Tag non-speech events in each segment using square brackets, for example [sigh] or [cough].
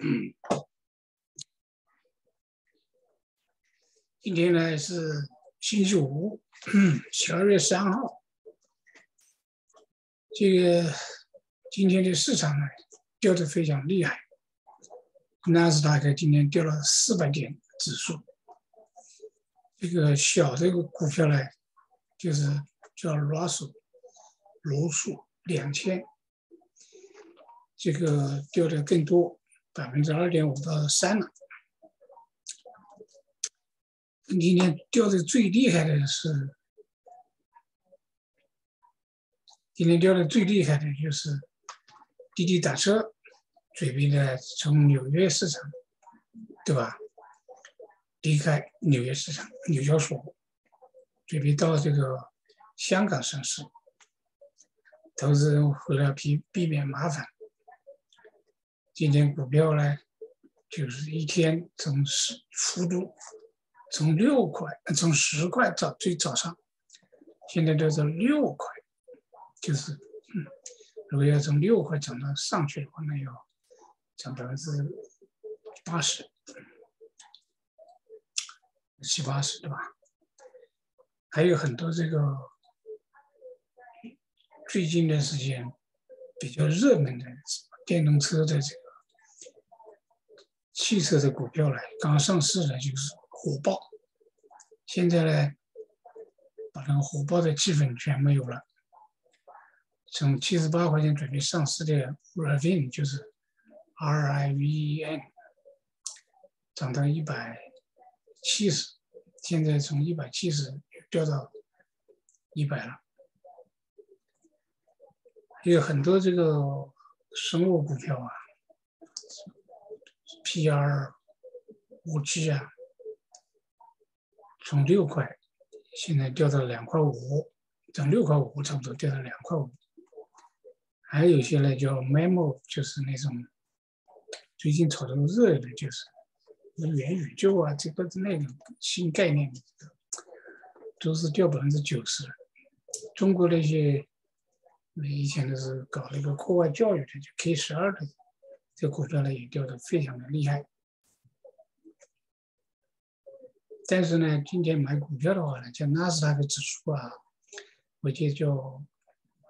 嗯 [clears throat] 今天呢是星期五，十二月三号。这个今天的市场呢掉的非常厉害，纳斯达克今天掉了四百点指数。这个小的一个股票呢，就是叫罗素，罗素两千，这个掉的更多，百分之二点五到三了。今天掉的最厉害的是，今天掉的最厉害的就是滴滴打车，准备呢从纽约市场，对吧？离开纽约市场，纽交所，准备到这个香港上市，投资人为了避避免麻烦，今天股票呢就是一天从十幅度。从六块，从十块早最早上，现在都是六块，就是嗯，如果要从六块涨到上去的话，那要涨百分之八十，七八十对吧？还有很多这个最近的时间比较热门的电动车的这汽车的股票呢，刚上市呢就是。火爆，现在呢，把那个火爆的气氛全没有了。从七十八块钱准备上市的 Rivian，就是 R I V E N，涨到一百七十，现在从一百七十掉到一百了。有很多这个生物股票啊，P R 五 G 啊。从六块，现在掉到两块五，从六块五差不多掉到两块五。还有一些呢叫 Memo，就是那种最近炒的热的，就是元宇宙啊，这个那种新概念，都是掉百分之九十。中国那些以前都是搞那个课外教育的，就 K 十二的，这股票呢也掉的非常的厉害。但是呢，今天买股票的话呢，像纳斯达克指数啊，或者叫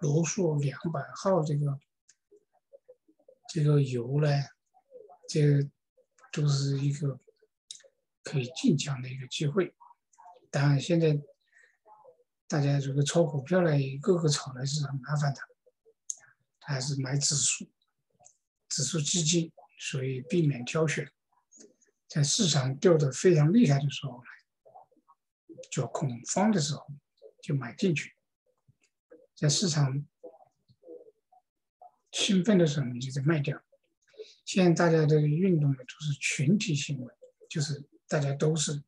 罗素两百号这个这个油呢，这都是一个可以进场的一个机会。当然，现在大家如果炒股票呢，一个个炒呢是很麻烦的，还是买指数、指数基金，所以避免挑选。在市场掉的非常厉害的时候呢，就恐慌的时候就买进去；在市场兴奋的时候，你就在卖掉。现在大家的运动呢都是群体行为，就是大家都是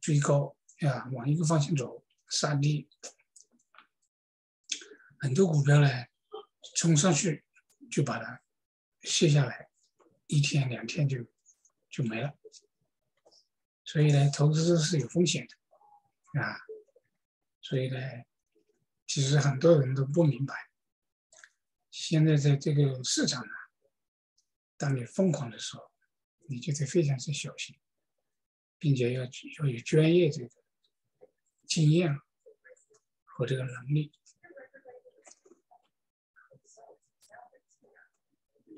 追高啊，往一个方向走，杀低。很多股票呢冲上去就把它卸下来，一天两天就。就没了，所以呢，投资是有风险的啊。所以呢，其实很多人都不明白，现在在这个市场呢，当你疯狂的时候，你就得非常之小心，并且要要有专业这个经验和这个能力。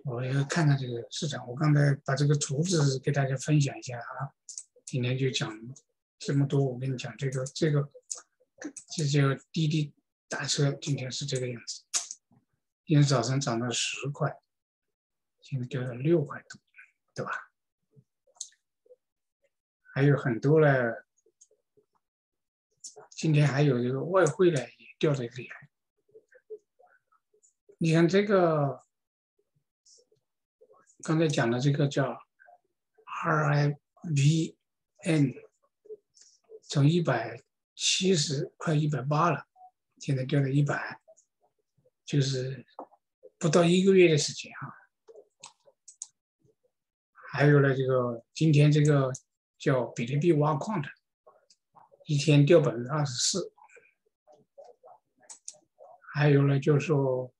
我要看看这个市场。我刚才把这个图纸给大家分享一下啊。今天就讲这么多。我跟你讲，这个这个这叫滴滴打车，今天是这个样子。今天早上涨了十块，现在掉到六块多，对吧？还有很多呢。今天还有这个外汇呢，也掉的厉害。你看这个。刚才讲的这个叫 R I V N，从一百七十快一百八了，现在掉到一百，就是不到一个月的时间哈。还有呢，这个今天这个叫比特币挖矿的，一天掉百分之二十四。还有呢，就是说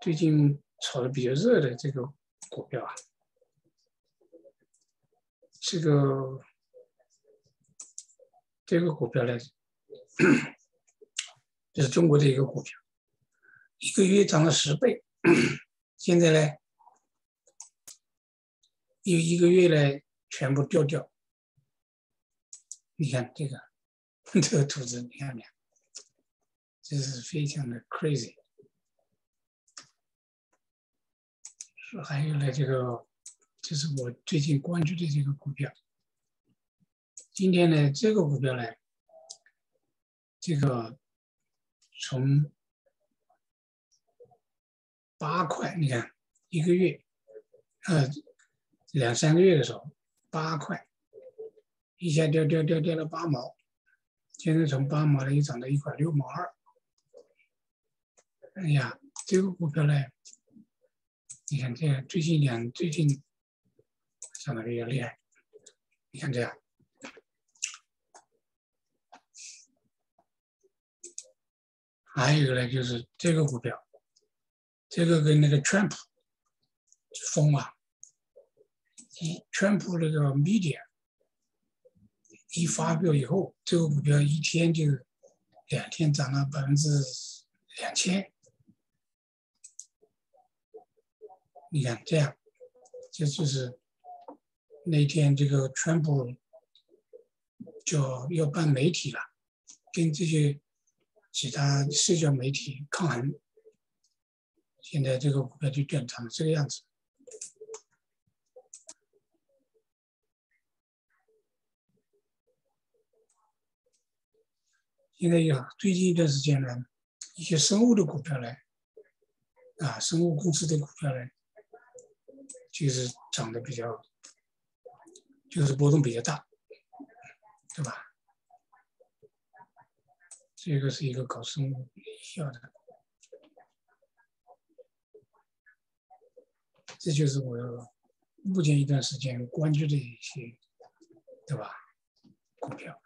最近炒的比较热的这个。股票啊，这个这个股票呢，这是中国的一个股票，一个月涨了十倍，现在呢，有一个月呢全部掉掉。你看这个 [laughs] 这个图纸，你看没有？这是非常的 crazy。是还有呢，这个就是我最近关注的这个股票。今天呢，这个股票呢，这个从八块，你看一个月，呃，两三个月的时候八块，一下掉掉掉掉了八毛，现在从八毛呢又涨到一块六毛二。哎呀，这个股票呢。你看这样，最近两最近涨得比较厉害。你看这样，还有一个呢，就是这个股票，这个跟那个川普疯啊，一川普那个 media 一发表以后，这个股票一天就两天涨了百分之两千。你看，这样，这就是那天这个川普就要办媒体了，跟这些其他社交媒体抗衡，现在这个股票就变成了这个样子。现在有最近一段时间呢，一些生物的股票呢，啊，生物公司的股票呢。就是涨得比较，就是波动比较大，对吧？这个是一个搞生物需要的，这就是我目前一段时间关注的一些，对吧？股票，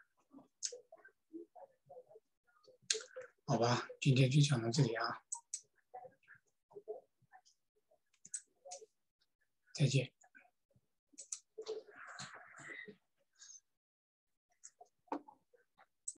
好吧，今天就讲到这里啊。再见。